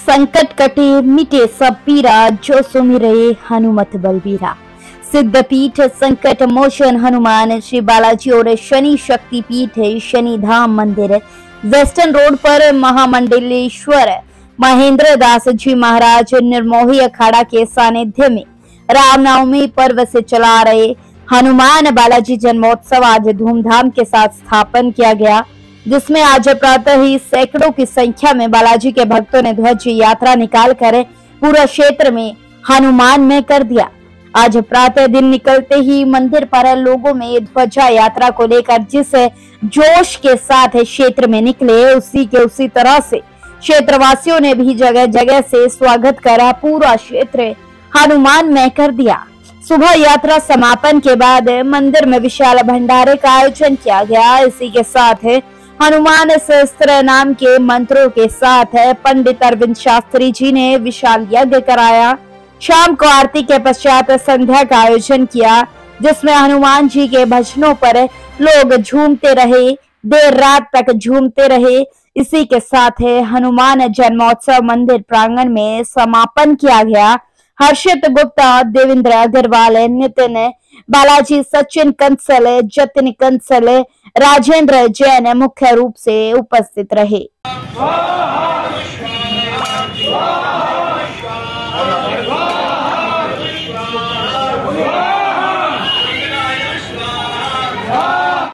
संकट कटे मिटे सब पीरा जो सुमिरे हनुमत बलबीरा। सिद्धपीठ संकट मोचन हनुमान, श्री बालाजी और शनि शक्ति पीठ, शनि धाम मंदिर। वेस्टर्न रोड पर महामंडलेश्वर। महेंद्र दास जी महाराज, निर्मोही अखाड़ा के सानिध्य में रामनवमी पर्व से चला रहे हनुमान बालाजी जन्मोत्सव आज धूमधाम के साथ स्थापन किया गया। जिसमें आज प्रातः ही सैकड़ों की संख्या में बालाजी के भक्तों ने ध्वज यात्रा निकाल कर पूरा क्षेत्र में हनुमान में कर दिया। आज प्रातः दिन निकलते ही मंदिर पर लोगों में ध्वजा यात्रा को लेकर जिस जोश के साथ क्षेत्र में निकले, उसी के उसी तरह से क्षेत्रवासियों ने भी जगह जगह से स्वागत करा, पूरा क्षेत्र हनुमान में कर दिया। सुबह यात्रा समापन के बाद मंदिर में विशाल भंडारे का आयोजन किया गया। इसी के साथ हनुमान सहस्त्र नाम के मंत्रों के साथ पंडित अरविंद शास्त्री जी ने विशाल यज्ञ कराया। शाम को आरती के पश्चात संध्या का आयोजन किया, जिसमें हनुमान जी के भजनों पर लोग झूमते रहे, देर रात तक झूमते रहे। इसी के साथ है, हनुमान जन्मोत्सव मंदिर प्रांगण में समापन किया गया। हर्षित गुप्ता देवेंद्र अग्रवाल, नितिन बालाजी, सचिन कंसल, जतिन कंसल राजेंद्र जैन मुख्य रूप से उपस्थित रहे।